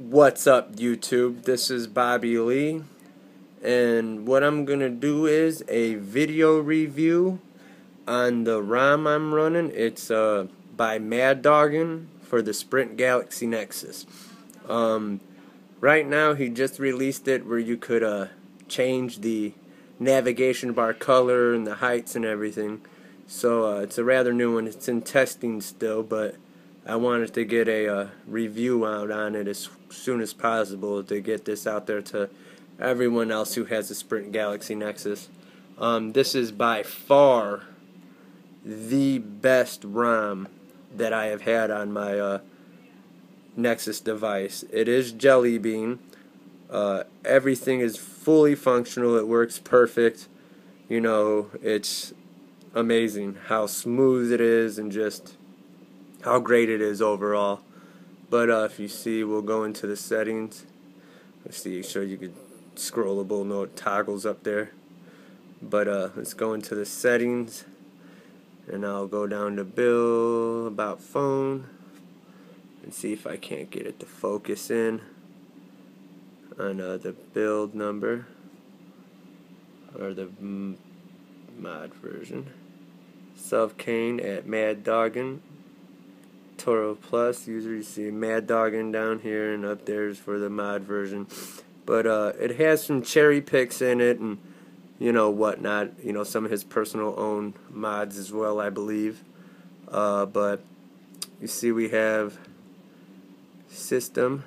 What's up, YouTube? This is Bobby Lee, and what I'm gonna do is a video review on the ROM I'm running. It's uh, by Mad Doggin for the Sprint Galaxy Nexus. Um, right now, he just released it where you could uh, change the navigation bar color and the heights and everything. So uh, it's a rather new one. It's in testing still, but I wanted to get a uh, review out on it as soon as possible to get this out there to everyone else who has a Sprint Galaxy Nexus. Um, this is by far the best ROM that I have had on my uh, Nexus device. It is Jelly Bean. Uh, everything is fully functional. It works perfect. You know, it's amazing how smooth it is and just how great it is overall. But uh, if you see, we'll go into the settings. Let's see, show you could scrollable note toggles up there. But uh, let's go into the settings, and I'll go down to bill about phone, and see if I can't get it to focus in on uh, the build number or the mod version. Self Kane at Mad Doggin Toro Plus. Usually you see Mad Doggin down here, and up there's for the mod version. But uh, it has some cherry picks in it, and you know whatnot. You know some of his personal own mods as well, I believe. Uh, but you see, we have system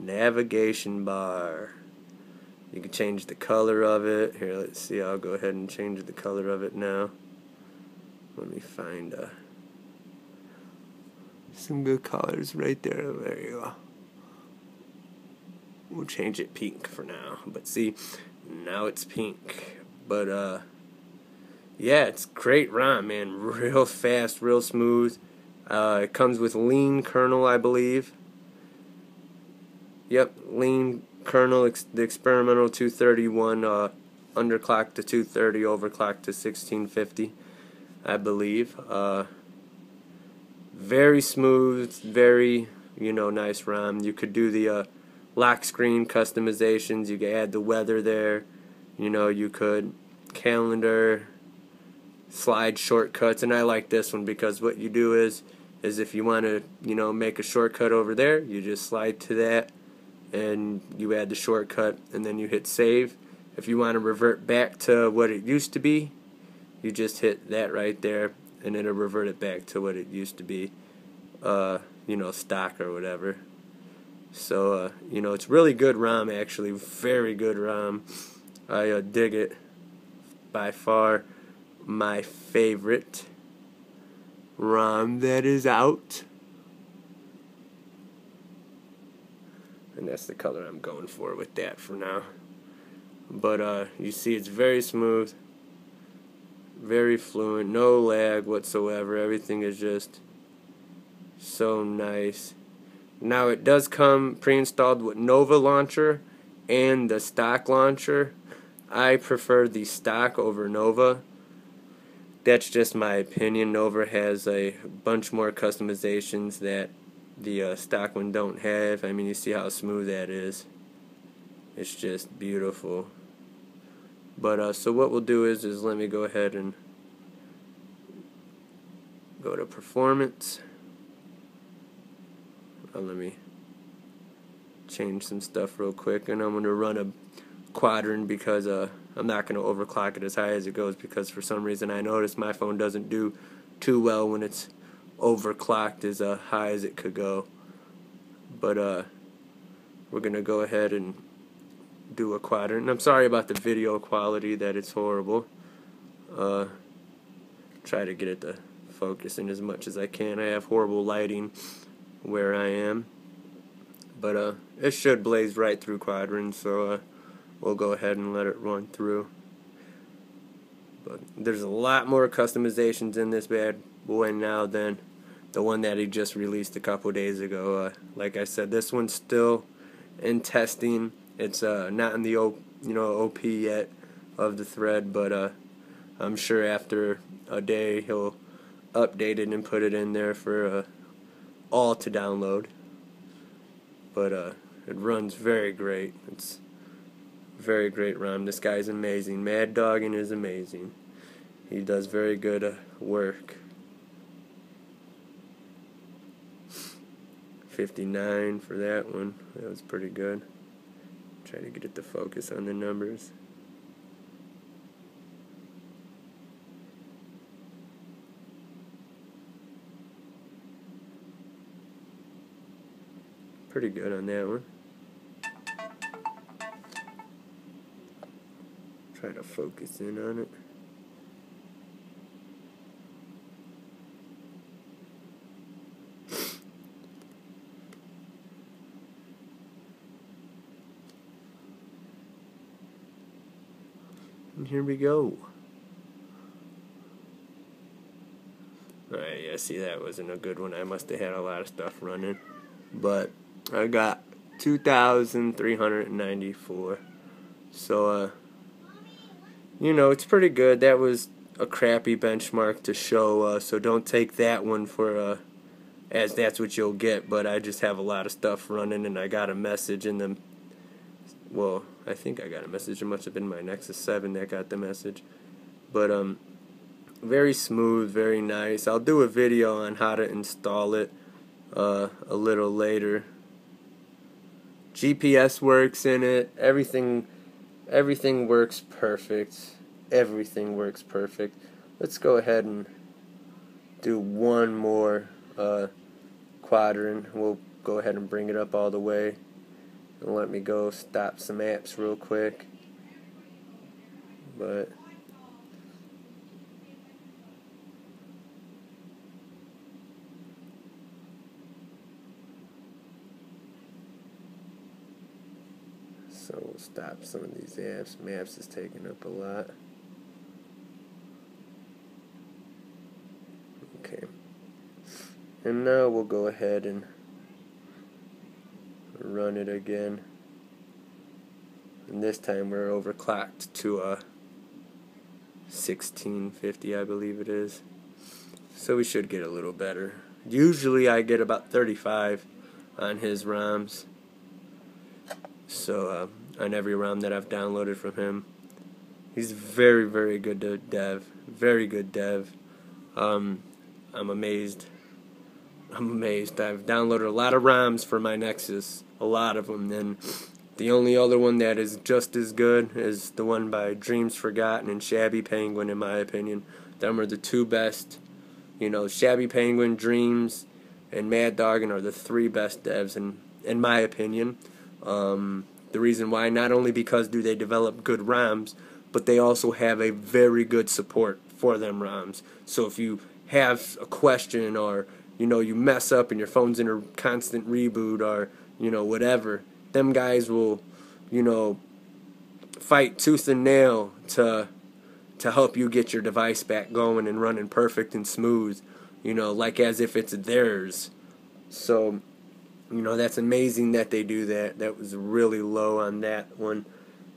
navigation bar. You can change the color of it. Here, let's see. I'll go ahead and change the color of it now. Let me find a. Some good colors right there. There you go. We'll change it pink for now. But see, now it's pink. But uh yeah, it's great ROM, man. Real fast, real smooth. Uh, it comes with lean kernel, I believe. Yep, lean kernel, ex the experimental 231, uh, underclocked to 230, overclocked to 1650, I believe. Uh, very smooth, very you know nice ROM. You could do the uh, lock screen customizations. You could add the weather there. You know you could calendar, slide shortcuts, and I like this one because what you do is is if you want to you know make a shortcut over there, you just slide to that, and you add the shortcut, and then you hit save. If you want to revert back to what it used to be, you just hit that right there and it'll revert it back to what it used to be, uh, you know, stock or whatever. So, uh, you know, it's really good ROM actually, very good ROM. I uh, dig it by far. My favorite ROM that is out. And that's the color I'm going for with that for now. But uh, you see, it's very smooth very fluent, no lag whatsoever. Everything is just so nice. Now it does come pre-installed with Nova launcher and the stock launcher. I prefer the stock over Nova. That's just my opinion. Nova has a bunch more customizations that the uh, stock one don't have. I mean, you see how smooth that is. It's just beautiful. But uh, so what we'll do is is let me go ahead and go to performance. Uh, let me change some stuff real quick, and I'm going to run a quadrant because uh, I'm not going to overclock it as high as it goes because for some reason I noticed my phone doesn't do too well when it's overclocked as uh, high as it could go. But uh, we're going to go ahead and do a quadrant. And I'm sorry about the video quality that it's horrible. Uh, try to get it to focus in as much as I can. I have horrible lighting where I am. But uh, it should blaze right through quadrant, so uh, we'll go ahead and let it run through. But there's a lot more customizations in this bad boy now than the one that he just released a couple days ago. Uh, like I said, this one's still in testing. It's uh, not in the o you know OP yet of the thread, but uh, I'm sure after a day he'll update it and put it in there for uh, all to download. but uh, it runs very great. It's very great ROM. This guy's amazing. Mad Doggin is amazing. He does very good uh, work. 59 for that one. That was pretty good. Try to get it to focus on the numbers. Pretty good on that one. Try to focus in on it. And here we go. Alright, yeah, see that wasn't a good one. I must have had a lot of stuff running. But I got 2,394. So, uh, you know, it's pretty good. That was a crappy benchmark to show, uh, so don't take that one for, uh, as that's what you'll get. But I just have a lot of stuff running, and I got a message in the, well, I think I got a message. It must have been my Nexus 7 that got the message. But, um, very smooth, very nice. I'll do a video on how to install it uh, a little later. GPS works in it. Everything everything works perfect. Everything works perfect. Let's go ahead and do one more uh, quadrant. We'll go ahead and bring it up all the way. And let me go stop some apps real quick. But So we'll stop some of these apps. Maps is taking up a lot. Okay. And now we'll go ahead and run it again. And this time we're overclocked to a 1650 I believe it is. So we should get a little better. Usually I get about 35 on his ROMs. So uh, on every ROM that I've downloaded from him, he's very very good dev, very good dev. Um, I'm amazed. I'm amazed. I've downloaded a lot of ROMs for my Nexus, a lot of them. And the only other one that is just as good is the one by Dreams Forgotten and Shabby Penguin, in my opinion. Them are the two best. You know, Shabby Penguin, Dreams, and Mad Doggin are the three best devs, in in my opinion. Um, the reason why, not only because do they develop good ROMs, but they also have a very good support for them ROMs. So if you have a question or you know you mess up and your phone's in a constant reboot or you know whatever, them guys will you know fight tooth and nail to to help you get your device back going and running perfect and smooth, you know, like as if it's theirs. So you know that's amazing that they do that. That was really low on that one.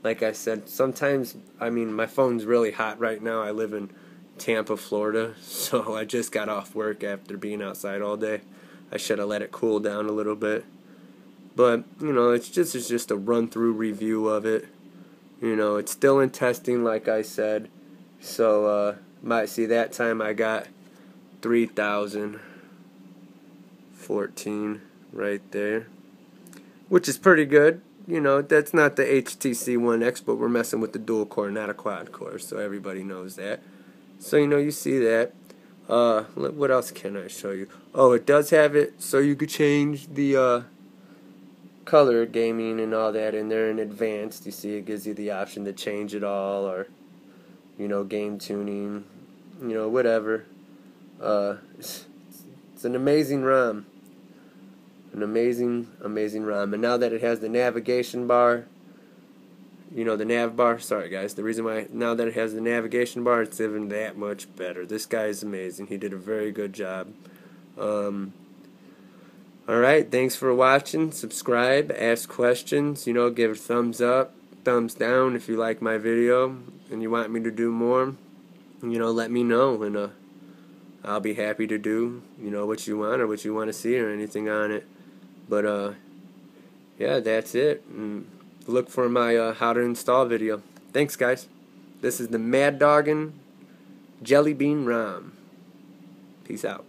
Like i said sometimes i mean my phone's really hot right now. I live in tampa florida. So i just got off work after being outside all day. I should have let it cool down a little bit. But you know it's just it's just a run through review of it. You know it's still in testing like i said. So uh might see that time i got 3014 right there, which is pretty good. You know, that's not the HTC One X, but we're messing with the dual core, not a quad core, so everybody knows that. So, you know, you see that. Uh, what else can I show you? Oh, it does have it so you could change the uh, color gamma and all that in there in advanced. You see, it gives you the option to change it all or, you know, game tuning, you know, whatever. Uh, it's, it's an amazing ROM an amazing, amazing ROM. And now that it has the navigation bar, you know, the nav bar, sorry guys, the reason why, now that it has the navigation bar, it's even that much better. This guy is amazing. He did a very good job. Um, Alright, thanks for watching. Subscribe, ask questions, you know, give a thumbs up, thumbs down if you like my video and you want me to do more. You know, let me know and uh, I'll be happy to do, you know, what you want or what you want to see or anything on it. But uh, yeah, that's it. And look for my uh, how to install video. Thanks, guys. This is the Mad Doggin Jelly Bean ROM. Peace out.